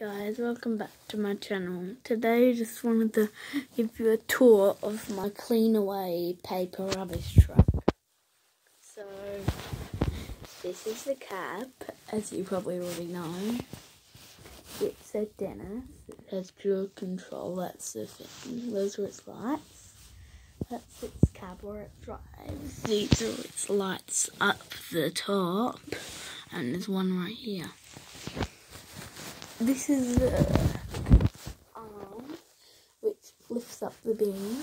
guys, welcome back to my channel. Today I just wanted to give you a tour of my Cleanaway paper rubbish truck. So, this is the cab, as you probably already know. It's a Dennis, it has pure control, that's the thing. Those are its lights. That's its cab where it drives. These are its lights up the top, and there's one right here this is the arm which lifts up the beam.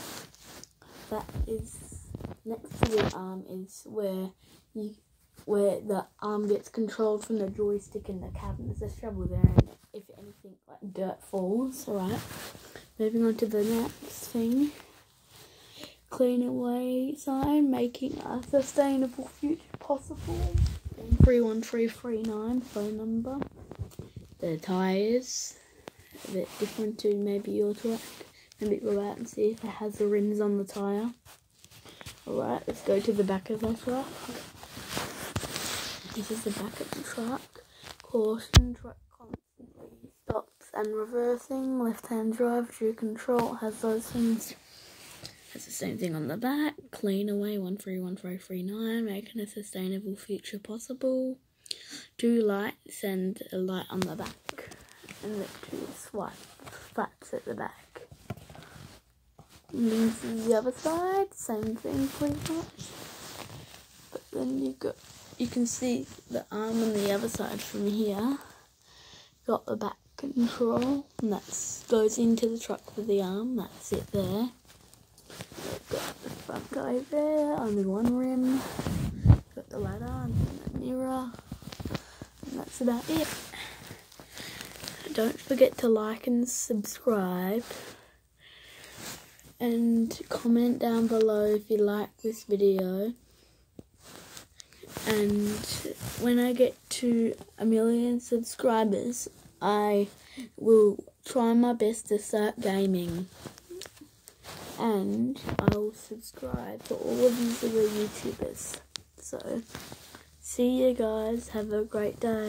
That is next to the arm is where you where the arm gets controlled from the joystick in the cabin. There's a shovel there, and if anything like dirt falls, alright. Moving on to the next thing. Cleanaway sign, making a sustainable future possible. Three one three three nine phone number the tyres a bit different to maybe your truck. Maybe go out and see if it has the rims on the tyre. Alright, let's go to the back of the truck. This is the back of the truck. Caution, truck constantly stops and reversing. Left hand drive, true control, has those things. Has the same thing on the back. Cleanaway 131339, making a sustainable future possible two lights and a light on the back and two swipe flaps at the back. And then the other side, same thing pretty much. But then you got you can see the arm on the other side from here. Got the back control and that goes into the truck with the arm, that's it there. Got the front guy there, only one rim. Got the ladder that's about it. Don't forget to like and subscribe. And comment down below if you like this video. And when I get to a million subscribers, I will try my best to start gaming. And I will subscribe to all of these other YouTubers. So, see you guys. Have a great day.